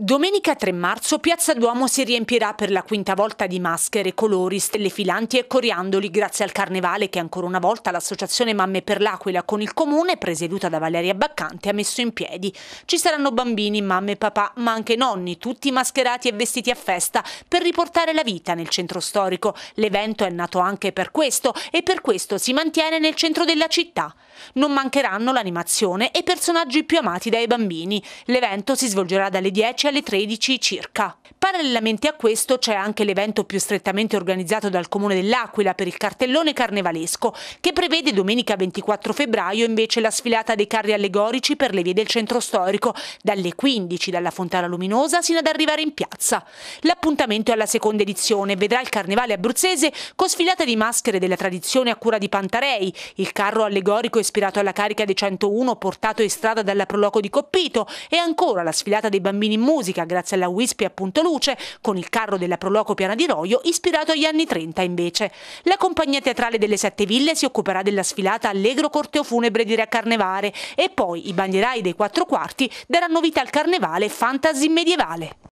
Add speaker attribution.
Speaker 1: Domenica 3 marzo Piazza Duomo si riempirà per la quinta volta di maschere, colori, stelle filanti e coriandoli grazie al carnevale che ancora una volta l'associazione Mamme per l'Aquila con il comune, presieduta da Valeria Baccante, ha messo in piedi. Ci saranno bambini, mamme e papà, ma anche nonni, tutti mascherati e vestiti a festa per riportare la vita nel centro storico. L'evento è nato anche per questo e per questo si mantiene nel centro della città. Non mancheranno l'animazione e i personaggi più amati dai bambini. L'evento si svolgerà dalle 10 alle 13 circa. Parallelamente a questo c'è anche l'evento più strettamente organizzato dal Comune dell'Aquila per il cartellone carnevalesco, che prevede domenica 24 febbraio invece la sfilata dei carri allegorici per le vie del centro storico, dalle 15 dalla Fontana Luminosa sino ad arrivare in piazza. L'appuntamento è alla seconda edizione, vedrà il carnevale abruzzese con sfilata di maschere della tradizione a cura di Pantarei, il carro allegorico ispirato alla carica dei 101 portato in strada dalla Proloco di Coppito e ancora la sfilata dei bambini in musica grazie alla Wispi a Punto Luce, con il carro della Proloco Piana di Roio ispirato agli anni 30 invece. La compagnia teatrale delle Sette Ville si occuperà della sfilata Allegro Corteo Funebre di Re Carnevale e poi i bandierai dei quattro quarti daranno vita al carnevale fantasy medievale.